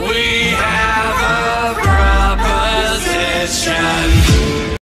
We have a proposition.